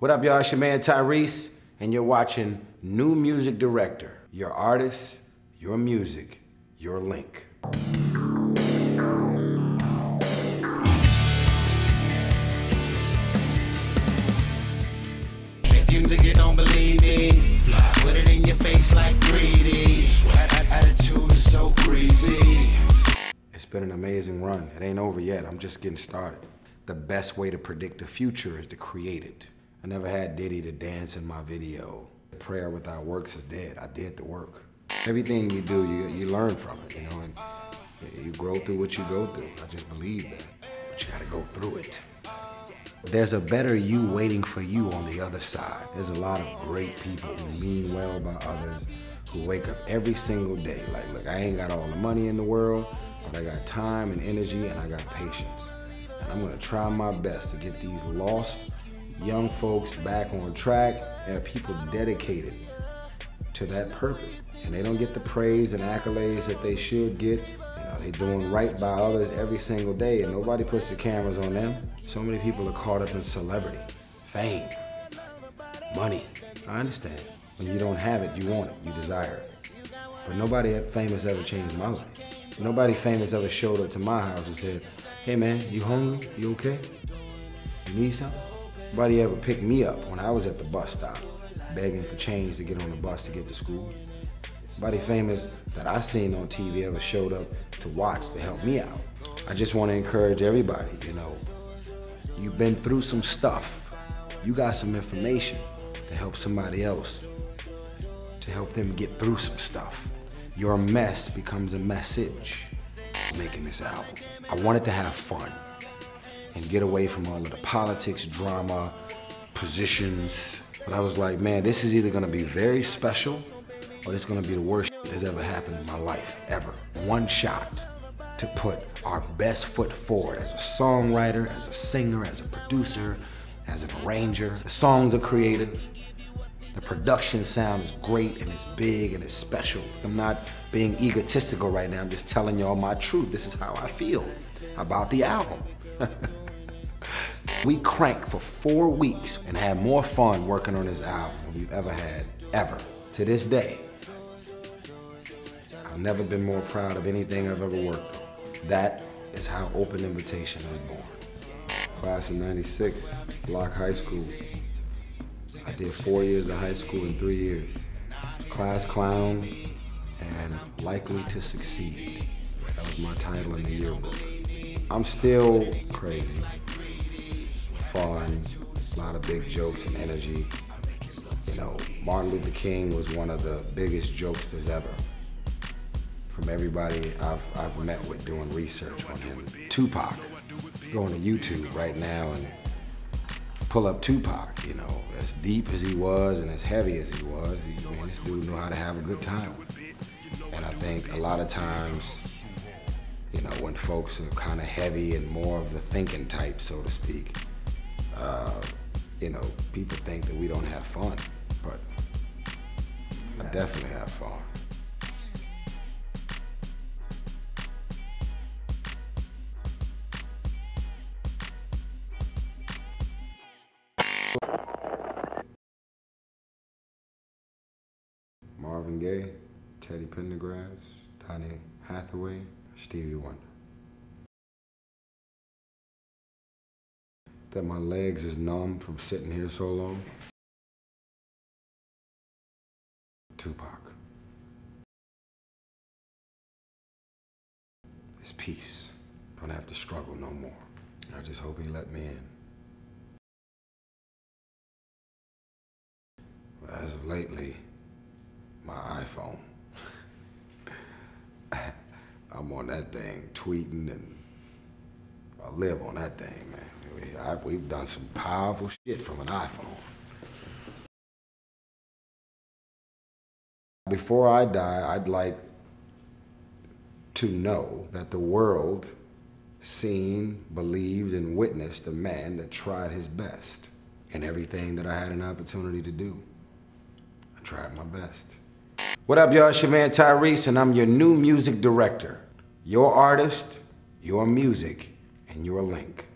What up, y'all? It's your man Tyrese, and you're watching New Music Director. Your artist, your music, your link. If you think you don't believe me, put it in your face like greedy. That attitude is so greasy. It's been an amazing run. It ain't over yet. I'm just getting started. The best way to predict the future is to create it. I never had Diddy to dance in my video. Prayer without works is dead. I did the work. Everything you do, you, you learn from it, you know, and you grow through what you go through. I just believe that. But you gotta go through it. There's a better you waiting for you on the other side. There's a lot of great people who mean well by others, who wake up every single day like, look, I ain't got all the money in the world, but I got time and energy and I got patience. And I'm gonna try my best to get these lost young folks back on track and people dedicated to that purpose. And they don't get the praise and accolades that they should get. You know, they doing right by others every single day and nobody puts the cameras on them. So many people are caught up in celebrity, fame, money. I understand. When you don't have it, you want it, you desire it. But nobody famous ever changed my life. Nobody famous ever showed up to my house and said, hey man, you hungry? You okay? You need something? Nobody ever picked me up when I was at the bus stop, begging for change to get on the bus to get to school. Nobody famous that I seen on TV ever showed up to watch to help me out. I just want to encourage everybody, you know, you've been through some stuff. You got some information to help somebody else, to help them get through some stuff. Your mess becomes a message making this album. I wanted to have fun and get away from all of the politics, drama, positions. But I was like, man, this is either gonna be very special or it's gonna be the worst that's ever happened in my life, ever. One shot to put our best foot forward as a songwriter, as a singer, as a producer, as an arranger. The songs are created. The production sound is great and it's big and it's special. I'm not being egotistical right now. I'm just telling y'all my truth. This is how I feel about the album. we cranked for four weeks and had more fun working on this album than we've ever had, ever. To this day, I've never been more proud of anything I've ever worked on. That is how Open Invitation was born. Class of 96, Locke High School. I did four years of high school in three years. Class clown and likely to succeed. That was my title in the yearbook. I'm still crazy, fun, a lot of big jokes and energy. You know, Martin Luther King was one of the biggest jokesters ever. From everybody I've, I've met with doing research on him. Tupac, go on to YouTube right now and pull up Tupac, you know, as deep as he was and as heavy as he was, he, man, this dude knew how to have a good time. And I think a lot of times, you know, when folks are kind of heavy and more of the thinking type, so to speak, uh, you know, people think that we don't have fun, but I definitely have fun. Marvin Gaye, Teddy Pendergrass, Donny Hathaway, Stevie Wonder. That my legs is numb from sitting here so long. Tupac. It's peace. Don't have to struggle no more. I just hope he let me in. As of lately, my iPhone. I'm on that thing tweeting and I live on that thing, man. I, we've done some powerful shit from an iPhone. Before I die, I'd like to know that the world seen, believed, and witnessed a man that tried his best in everything that I had an opportunity to do. I tried my best. What up, y'all? It's your man Tyrese, and I'm your new music director. Your artist, your music, and your link.